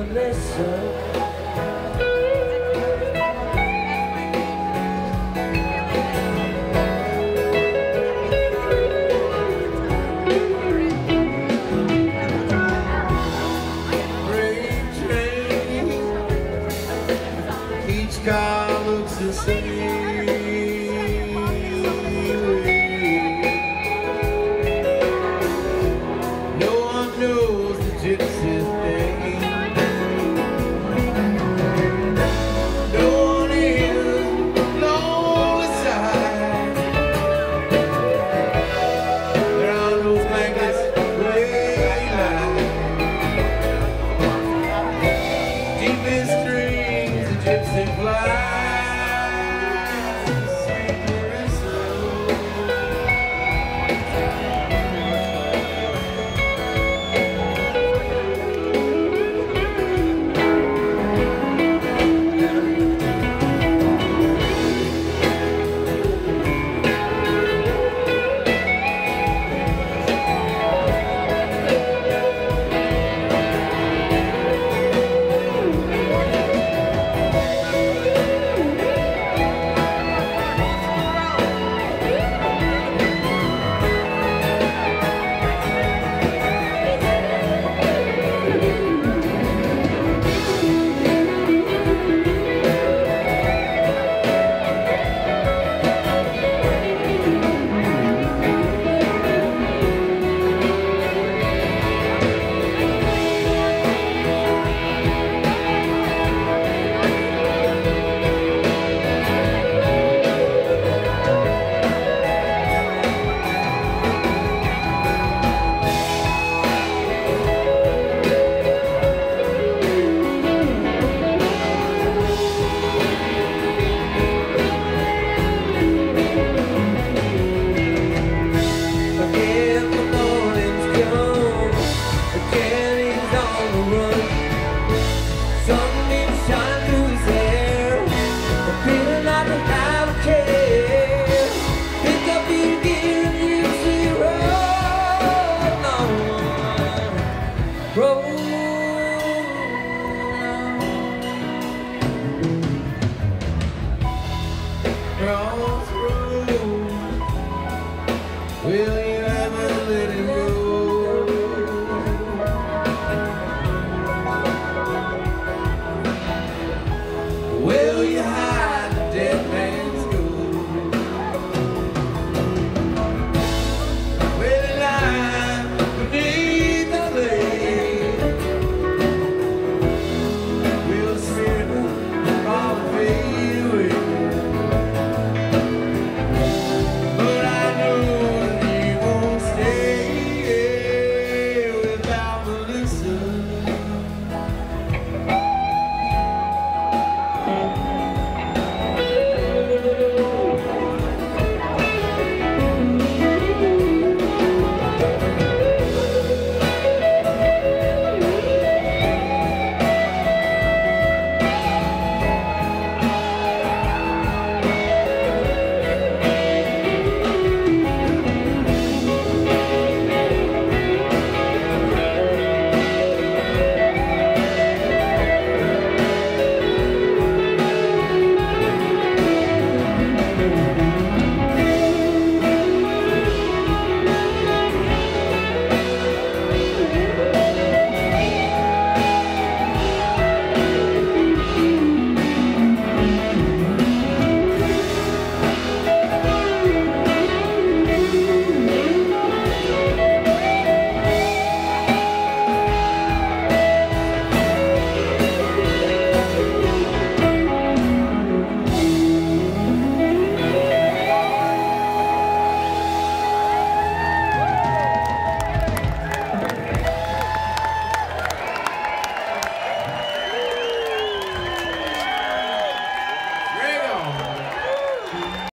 would Each car looks the same. Roll, roll, roll. Will